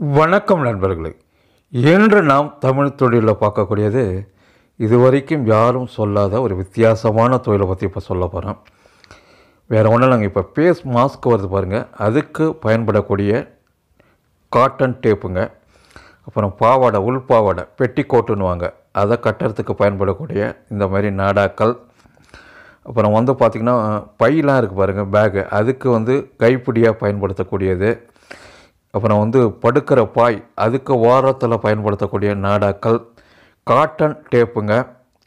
வணக்கம் நண்பர்களே. இன்று நாம் தமிழ் தொழிலில் பார்க்கக்கூடியது இதுவரைக்கும் யாரும் சொல்லாத ஒரு வித்தியாசமான தொழிலை பற்றி இப்போ சொல்ல போகிறோம் வேறு ஒன்றும் நாங்கள் இப்போ ஃபேஸ் மாஸ்க் வருது பாருங்கள் அதுக்கு பயன்படக்கூடிய காட்டன் டேப்புங்க அப்புறம் பாவாடை உள் பாவாடை பெட்டி அதை கட்டுறதுக்கு பயன்படக்கூடிய இந்த மாதிரி நாடாக்கள். அப்புறம் வந்து பார்த்திங்கன்னா பையெலாம் இருக்குது பாருங்கள் பேகு அதுக்கு வந்து கைப்பிடியாக பயன்படுத்தக்கூடியது. அப்புறம் வந்து படுக்கிற பாய் அதுக்கு ஓரத்தில் பயன்படுத்தக்கூடிய நாடாக்கள். காட்டன் டேப்புங்க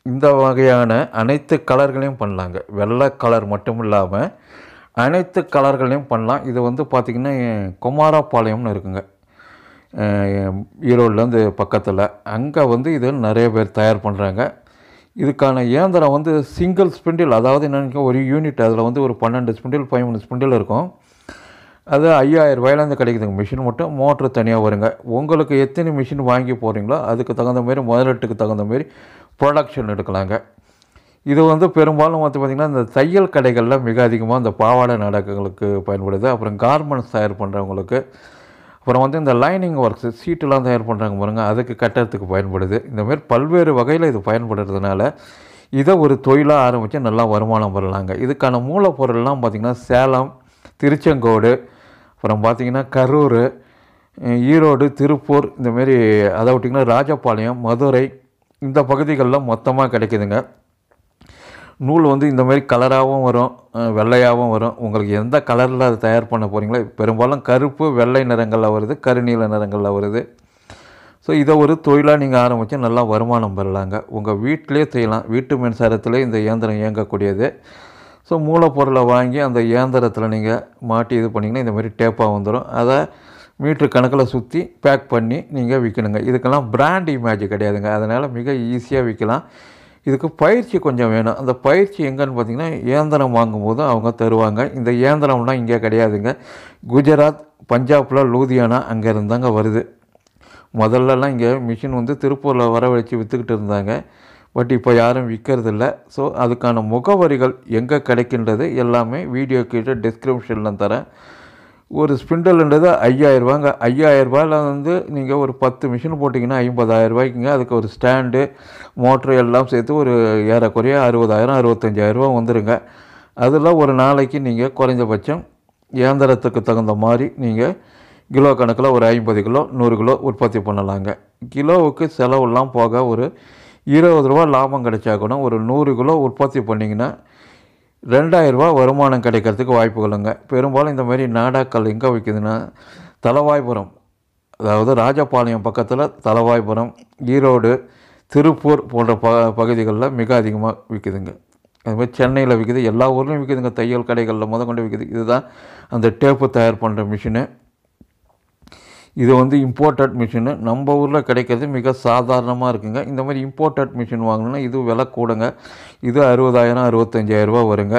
இந்த வகையான அனைத்து கலர்களையும் பண்ணலாங்க. வெள்ளை கலர் மட்டும் இல்லாமல் அனைத்து கலர்களையும் பண்ணலாம். இது வந்து பார்த்திங்கன்னா குமாரபாளையம்னு இருக்குங்க. ஈரோடுலேருந்து பக்கத்தில். அங்கே வந்து இது நிறைய பேர் தயார் பண்ணுறாங்க இதுக்கான இயந்திரம் வந்து சிங்கிள் ஸ்பிண்டில் அதாவது என்னென்னு ஒரு யூனிட் அதில் வந்து ஒரு பன்னெண்டு ஸ்பிண்டில் பதிமூணு ஸ்பிண்டில் இருக்கும். அது ஐயாயிரம் ரூபாயிலேருந்து கிடைக்குதுங்க. மிஷின் மட்டும் மோட்ரு தனியாக வருங்க. உங்களுக்கு எத்தனை மிஷின் வாங்கி போகிறீங்களோ அதுக்கு தகுந்த மாதிரி முதலீட்டுக்கு தகுந்த மாதிரி ப்ரொடக்ஷன் எடுக்கலாங்க. இது வந்து பெரும்பாலும் வந்து பார்த்திங்கன்னா இந்த தையல் கடைகளில் மிக அதிகமாக இந்த பாவாடை நாடகங்களுக்கு பயன்படுது. அப்புறம் கார்மெண்ட்ஸ் தயார் பண்ணுறவங்களுக்கு அப்புறம் வந்து இந்த லைனிங் ஒர்க்ஸு சீட்டெலாம் தயார் பண்ணுறாங்க பாருங்க அதுக்கு கட்டுறதுக்கு பயன்படுது. இந்தமாரி பல்வேறு வகையில் இது பயன்படுறதுனால இதை ஒரு தொழிலாக ஆரம்பித்து நல்லா வருமானம் வரலாங்க. இதுக்கான மூலப்பொருள்லாம் பார்த்திங்கன்னா சேலம் திருச்செங்கோடு அப்புறம் பார்த்திங்கன்னா கரூர் ஈரோடு திருப்பூர் இந்தமாரி அதை விட்டிங்கன்னா ராஜபாளையம் மதுரை இந்த பகுதிகளில் மொத்தமாக கிடைக்குதுங்க. நூல் வந்து இந்த மாதிரி கலராகவும் வரும் வெள்ளையாகவும் வரும். உங்களுக்கு எந்த கலரில் அதை தயார் பண்ண போகிறீங்களோ பெரும்பாலும் கருப்பு வெள்ளை நிறங்களில் வருது கருநீல நிறங்களில் வருது. ஸோ இதை ஒரு தொழிலாக நீங்கள் ஆரம்பித்து நல்லா வருமானம் பெறலாங்க. உங்கள் வீட்டிலே செய்யலாம். வீட்டு மின்சாரத்திலே இந்த இயந்திரம் இயங்கக்கூடியது. ஸோ மூலப்பொருளை வாங்கி அந்த இயந்திரத்தில் நீங்கள் மாட்டி இது பண்ணிங்கன்னா இந்த மாதிரி டேப்பாக வந்துடும் அதை மீட்ரு கணக்கில் சுற்றி பேக் பண்ணி நீங்கள் விற்கணுங்க இதுக்கெல்லாம் பிராண்ட் இமேஜ் கிடையாதுங்க. அதனால் மிக ஈஸியாக விற்கலாம் இதுக்கு பயிற்சி கொஞ்சம் வேணும். அந்த பயிற்சி எங்கன்னு பார்த்தீங்கன்னா இயந்திரம் வாங்கும்போது அவங்க தருவாங்க. இந்த இயந்திரம்லாம் இங்கே கிடையாதுங்க. குஜராத் பஞ்சாபில் லூதியானா அங்கே இருந்தாங்க வருது. முதல்லலாம் இங்கே மிஷின் வந்து திருப்பூரில் வர வச்சு விற்றுக்கிட்டு இருந்தாங்க. பட் இப்போ யாரும் விற்கிறதில்ல. ஸோ அதுக்கான முகவரிகள் எங்கே கிடைக்கின்றது எல்லாமே வீடியோ கீழே டிஸ்கிரிப்ஷனில் தரேன். ஒரு ஸ்பிண்டல்ன்றது ஐயாயிரரூபாங்க ஐயாயிரரூபாயில் வந்து நீங்கள் ஒரு பத்து மிஷின் போட்டிங்கன்னா ஐம்பதாயிரம் ரூபாய்க்குங்க. அதுக்கு ஒரு ஸ்டாண்டு மோட்ரு எல்லாம் சேர்த்து ஒரு ஏறக்குறைய அறுபதாயிரம் அறுபத்தஞ்சாயிரரூபா வந்துடுங்க அதில் ஒரு நாளைக்கு நீங்கள் குறைஞ்சபட்சம் இயந்திரத்துக்கு தகுந்த மாதிரி நீங்கள் கிலோ கணக்கில் ஒரு ஐம்பது கிலோ நூறு கிலோ உற்பத்தி பண்ணலாங்க. கிலோவுக்கு செலவெல்லாம் போக ஒரு இருபது ரூபா லாபம் கிடைச்சா கூட ஒரு நூறு கிலோ உற்பத்தி பண்ணிங்கன்னா ரெண்டாயிரரூபா வருமானம் கிடைக்கிறதுக்கு வாய்ப்புகளுங்க. பெரும்பாலும் இந்த மாதிரி நாடாக்கள் எங்கே விற்குதுன்னா தலவாய்புரம் அதாவது ராஜபாளையம் பக்கத்தில் தலவாய்புரம் ஈரோடு திருப்பூர் போன்ற ப பகுதிகளில் மிக அதிகமாக விற்குதுங்க அதுமாதிரி சென்னையில் விற்குது எல்லா ஊர்லேயும் விற்குதுங்க தையல் கடைகளில் முத கொண்டு விற்குது இதுதான் அந்த டேப்பு தயார் பண்ணுற மிஷினு. இது வந்து இம்போர்ட்டட் மிஷினு நம்ம ஊரில் கிடைக்கிறது மிக சாதாரணமாக இருக்குங்க. இந்த மாதிரி இம்போர்ட்டட் மிஷின் வாங்கணுன்னா இது விலை கூடுங்க. இது அறுபதாயிரம் அறுபத்தஞ்சாயிரரூபா வருங்க.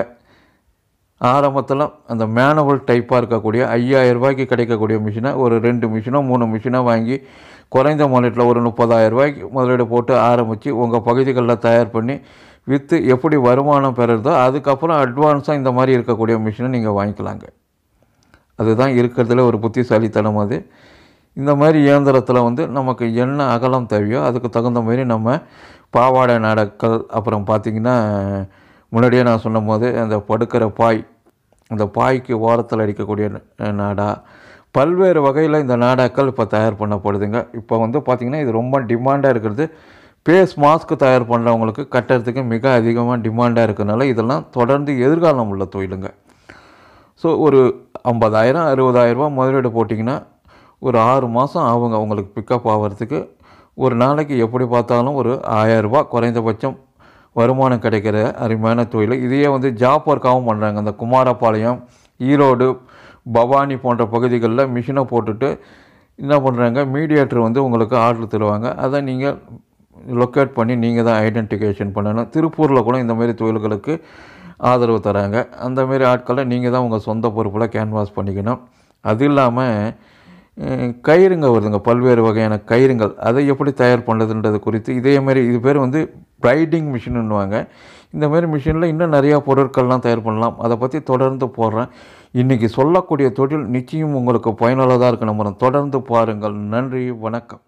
ஆரம்பத்தில் அந்த மேனுவல் டைப்பாக இருக்கக்கூடிய ஐயாயிரம் ரூபாய்க்கு கிடைக்கக்கூடிய மிஷினை ஒரு ரெண்டு மிஷினோ மூணு மிஷினோ வாங்கி குறைந்த முதலீட்டில் ஒரு முப்பதாயிரரூபாய்க்கு முதலீடு போட்டு ஆரம்பித்து உங்கள் பகுதிகளில் தயார் பண்ணி விற்று எப்படி வருமானம் பெறுறதோ அதுக்கப்புறம் அட்வான்ஸாக இந்த மாதிரி இருக்கக்கூடிய மிஷினை நீங்கள் வாங்கிக்கலாங்க. அதுதான் இருக்கிறதுல ஒரு புத்திசாலித்தனம் அது. இந்த மாதிரி இயந்திரத்தில் வந்து நமக்கு என்ன அகலம் தேவையோ அதுக்கு தகுந்த மாதிரி நம்ம பாவாடை நாடக்கள் அப்புறம் பார்த்திங்கன்னா முன்னாடியே நான் சொன்ன போது அந்த படுக்கிற பாய் அந்த பாய்க்கு ஓரத்தில் அடிக்கக்கூடிய நாடா பல்வேறு வகையில் இந்த நாடாக்கள் இப்போ தயார் பண்ணப்படுதுங்க. இப்போ வந்து பார்த்திங்கன்னா இது ரொம்ப டிமாண்டாக இருக்கிறது. ஃபேஸ் மாஸ்க் தயார் பண்ணுறவங்களுக்கு கட்டுறதுக்கு மிக அதிகமாக டிமாண்டாக இருக்கிறதுனால இதெல்லாம் தொடர்ந்து எதிர்காலம் உள்ள தொழிலுங்க. ஸோ ஒரு ஐம்பதாயிரம் அறுபதாயிரரூபா முதலீடு போட்டிங்கன்னா ஒரு ஆறு மாதம் ஆகுங்க உங்களுக்கு பிக்கப் ஆகிறதுக்கு ஒரு நாளைக்கு எப்படி பார்த்தாலும் ஒரு ஆயரூபா குறைந்தபட்சம் வருமானம் கிடைக்கிற அருமையான தொழில். இதையே வந்து ஜாப் ஒர்க்காகவும் பண்ணுறாங்க அந்த குமாரபாளையம் ஈரோடு பவானி போன்ற பகுதிகளில் மிஷினை போட்டுட்டு என்ன பண்ணுறாங்க மீடியேட்டர் வந்து உங்களுக்கு ஆர்டர் தருவாங்க. அதை நீங்கள் லொக்கேட் பண்ணி நீங்கள் தான் ஐடென்டிஃபிகேஷன் பண்ணணும். திருப்பூரில் கூட இந்த மாதிரி தொழில்களுக்கு ஆதரவு தராங்க. அந்தமாரி ஆட்களை நீங்கள் தான் உங்கள் சொந்த பொறுப்பில் கேன்வாஸ் பண்ணிக்கணும். அது இல்லாமல் கயிறுங்க வருதுங்க. பல்வேறு வகையான கயிறுங்கள். அதை எப்படி தயார் பண்ணுறதுன்றது குறித்து. இதேமாரி இது பேர் வந்து ப்ரைடிங் மிஷினுன்னுவாங்க இந்த மாதிரி மிஷினில் இன்னும் நிறையா பொருட்கள்லாம் தயார் பண்ணலாம். அதை பற்றி தொடர்ந்து போடுறேன். இன்றைக்கி சொல்லக்கூடிய தொழில் நிச்சயம் உங்களுக்கு பயனுள்ளதாக இருக்கு. நம்ம தொடர்ந்து பாருங்கள். நன்றி. வணக்கம்.